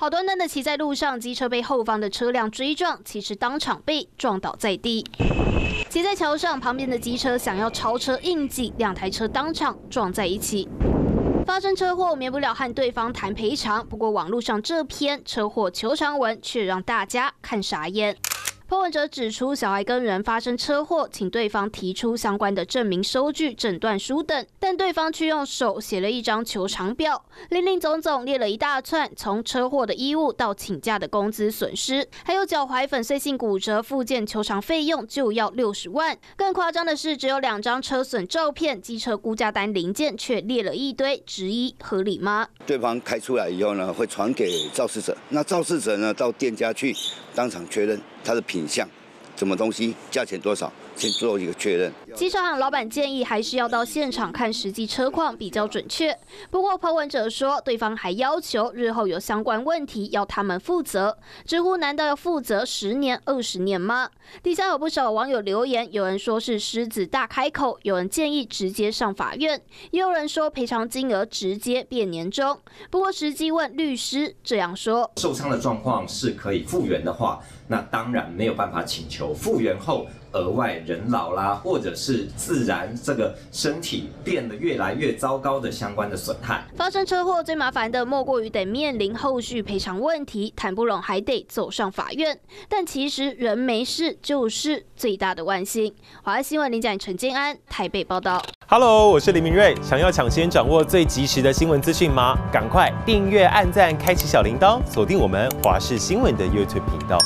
好端端的骑在路上，机车被后方的车辆追撞，其实当场被撞倒在地。骑在桥上，旁边的机车想要超车应急，两台车当场撞在一起。发生车祸，免不了和对方谈赔偿。不过网络上这篇车祸求偿文却让大家看傻眼。破文者指出，小孩跟人发生车祸，请对方提出相关的证明收据、诊断书等，但对方却用手写了一张求偿表，零零总总列了一大串，从车祸的衣物到请假的工资损失，还有脚踝粉碎性骨折附件求偿费用就要六十万。更夸张的是，只有两张车损照片，机车估价单零件却列了一堆，质疑合理吗？对方开出来以后呢，会传给肇事者，那肇事者呢到店家去当场确认它的。品相，什么东西，价钱多少？先做一个确认。机车行老板建议还是要到现场看实际车况比较准确。不过，抛文者说，对方还要求日后有相关问题要他们负责。知乎难道要负责十年、二十年吗？底下有不少网友留言，有人说是狮子大开口，有人建议直接上法院，也有人说赔偿金额直接变年终。不过，实际问律师这样说：受伤的状况是可以复原的话，那当然没有办法请求复原后。额外人老啦，或者是自然这个身体变得越来越糟糕的相关的损害。发生车祸最麻烦的莫过于得面临后续赔偿问题，谈不拢还得走上法院。但其实人没事就是最大的万幸。华视新闻林展陈建安台北报道。Hello，我是林明瑞。想要抢先掌握最及时的新闻资讯吗？赶快订阅、按赞、开启小铃铛，锁定我们华视新闻的 YouTube 频道。